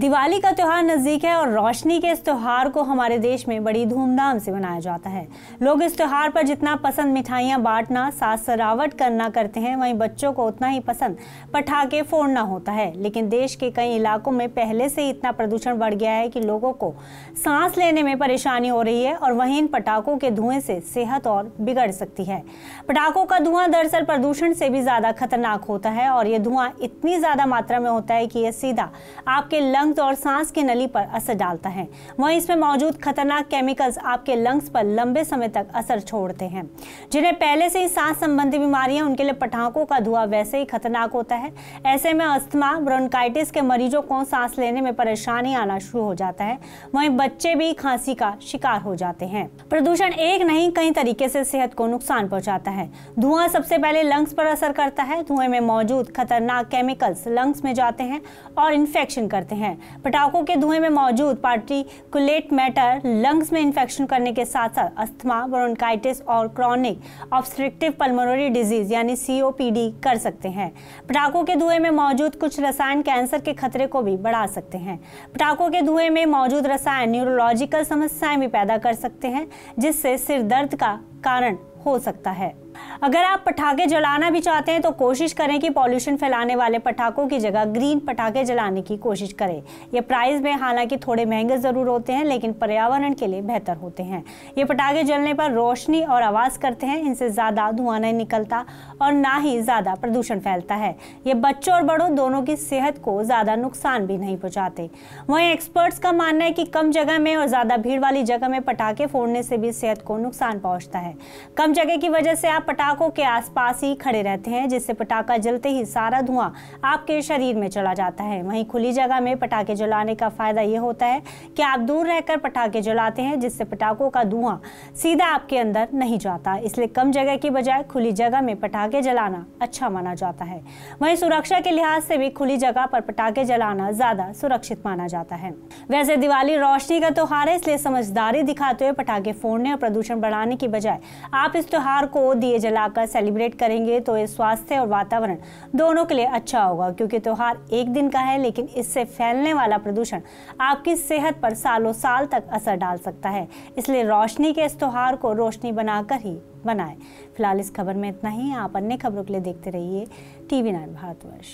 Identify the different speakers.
Speaker 1: दिवाली का त्यौहार नज़दीक है और रोशनी के इस त्यौहार को हमारे देश में बड़ी धूमधाम से मनाया जाता है। लोग इस त्यौहार पर जितना पसंद मिठाइयाँ बांटना सास सरावट करना करते हैं, वहीं बच्चों को उतना ही पसंद पटाखे फोड़ना होता है। लेकिन देश के कई इलाकों में पहले से ही इतना प्रदूषण बढ़ गया है कि लोगों को सांस लेने में परेशानी हो रही है और वहीं इन पटाखों के धुएँ से सेहत और बिगड़ सकती है। पटाखों का धुआँ दरअसल प्रदूषण से भी ज़्यादा खतरनाक होता है और ये धुआँ इतनी ज़्यादा मात्रा में होता है कि यह सीधा आपके लंग लंग्स और सांस की नली पर असर डालता है। वहीं इसमें मौजूद खतरनाक केमिकल्स आपके लंग्स पर लंबे समय तक असर छोड़ते हैं। जिन्हें पहले से ही सांस संबंधी बीमारियाँ, उनके लिए पटाखों का धुआँ वैसे ही खतरनाक होता है। ऐसे में अस्थमा ब्रोनकाइटिस के मरीजों को सांस लेने में परेशानी आना शुरू हो जाता है। वहीं बच्चे भी खांसी का शिकार हो जाते हैं। प्रदूषण एक नहीं, कई तरीके से सेहत को नुकसान पहुंचाता है। धुआँ सबसे पहले लंग्स पर असर करता है। धुएँ में मौजूद खतरनाक केमिकल्स लंग्स में जाते हैं और इन्फेक्शन करते हैं। पटाखों के धुएँ में मौजूद पार्टिकुलेट मैटर लंग्स में इन्फेक्शन करने के साथ साथ अस्थमा ब्रोनकाइटिस और क्रॉनिक ऑब्स्ट्रक्टिव पल्मोनरी डिज़ीज़ यानी सीओपीडी कर सकते हैं। पटाखों के धुएँ में मौजूद कुछ रसायन कैंसर के खतरे को भी बढ़ा सकते हैं। पटाखों के धुएँ में मौजूद रसायन न्यूरोलॉजिकल समस्याएँ भी पैदा कर सकते हैं, जिससे सिर दर्द का कारण हो सकता है। अगर आप पटाखे जलाना भी चाहते हैं तो कोशिश करें कि पॉल्यूशन फैलाने वाले पटाखों की जगह ग्रीन पटाखे जलाने की कोशिश करें। ये प्राइस में हालाँकि थोड़े महँगे ज़रूर होते हैं, लेकिन पर्यावरण के लिए बेहतर होते हैं। ये पटाखे जलने पर रोशनी और आवाज़ करते हैं, इनसे ज़्यादा धुआँ नहीं निकलता और ना ही ज़्यादा प्रदूषण फैलता है। ये बच्चों और बड़ों दोनों की सेहत को ज़्यादा नुकसान भी नहीं पहुँचाते। वहीं एक्सपर्ट्स का मानना है कि कम जगह में और ज़्यादा भीड़ वाली जगह में पटाखे फोड़ने से भी सेहत को नुकसान पहुँचता है। कम जगह की वजह से आप पटाखों के आसपास ही खड़े रहते हैं, जिससे पटाखा जलते ही सारा धुआँ आपके शरीर में चला जाता है। वहीं खुली जगह में पटाखे जलाने का फ़ायदा ये होता है कि आप दूर रहकर पटाखे जलाते हैं, जिससे पटाखों का धुआँ सीधा आपके अंदर नहीं जाता। इसलिए कम जगह की बजाय खुली जगह में पटाखे जलाना अच्छा माना जाता है। वहीं सुरक्षा के लिहाज से भी खुली जगह पर पटाखे जलाना ज़्यादा सुरक्षित माना जाता है। वैसे दिवाली रोशनी का त्योहार है, इसलिए समझदारी दिखाते हुए पटाखे फोड़ने और प्रदूषण बढ़ाने की बजाय आप इस त्योहार को दिए जलाकर सेलिब्रेट करेंगे तो ये स्वास्थ्य और वातावरण दोनों के लिए अच्छा होगा, क्योंकि त्यौहार एक दिन का है, लेकिन इससे फैलने वाला प्रदूषण आपकी सेहत पर सालों साल तक असर डाल सकता है। इसलिए रोशनी के इस त्यौहार को रोशनी बनाकर ही बनाए फ़िलहाल इस खबर में इतना ही। आप अन्य खबरों के लिए देखते रहिए टीवी नाइन भारतवर्ष।